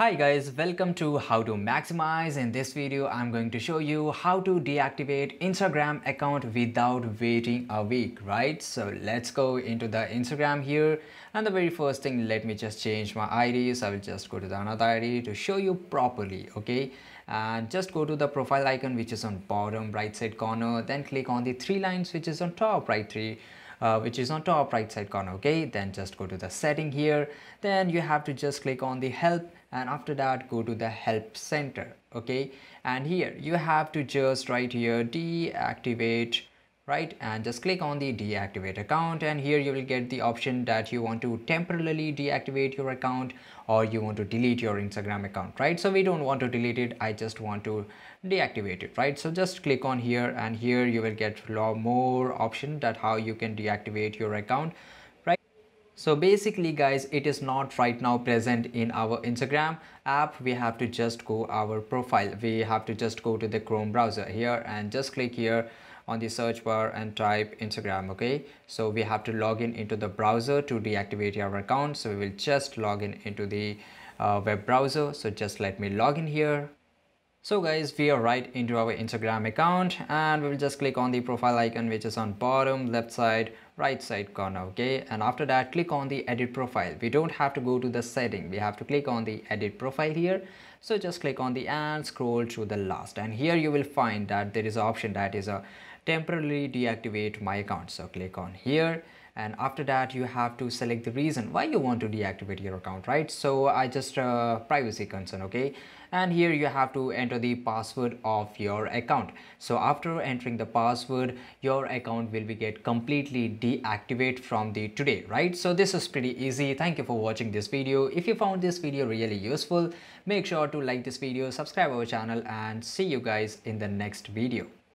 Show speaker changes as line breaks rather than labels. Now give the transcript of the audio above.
Hi guys, welcome to How to Maximize. In this video, I'm going to show you how to deactivate Instagram account without waiting a week, right? So let's go into the Instagram here. And the very first thing, let me just change my ID. So I will just go to the another ID to show you properly, okay? And just go to the profile icon, which is on bottom right side corner. Then click on the three lines, which is on top right three uh, which is on top right side corner okay? Then just go to the setting here. Then you have to just click on the help and after that go to the help center okay? And here you have to just right here deactivate right and just click on the deactivate account and here you will get the option that you want to temporarily deactivate your account or you want to delete your Instagram account right so we don't want to delete it I just want to deactivate it right so just click on here and here you will get lot more option that how you can deactivate your account right? so basically guys, it is not right now present in our Instagram app. We have to just go our profile. We have to just go to the Chrome browser here and just click here on the search bar and type Instagram. Okay. So we have to log in into the browser to deactivate our account. So we will just log in into the uh, web browser. So just let me log in here. So guys, we are right into our Instagram account and we will just click on the profile icon which is on bottom left side right side corner okay and after that click on the edit profile we don't have to go to the setting we have to click on the edit profile here so just click on the and scroll to the last and here you will find that there is an option that is a temporarily deactivate my account. So click on here. And after that you have to select the reason why you want to deactivate your account right? So i just uh, privacy concern okay? And here you have to enter the password of your account. So after entering the password your account will be get completely deactivate from the today right? So this is pretty easy. Thank you for watching this video. If you found this video really useful make sure to like this video subscribe our channel and see you guys in the next video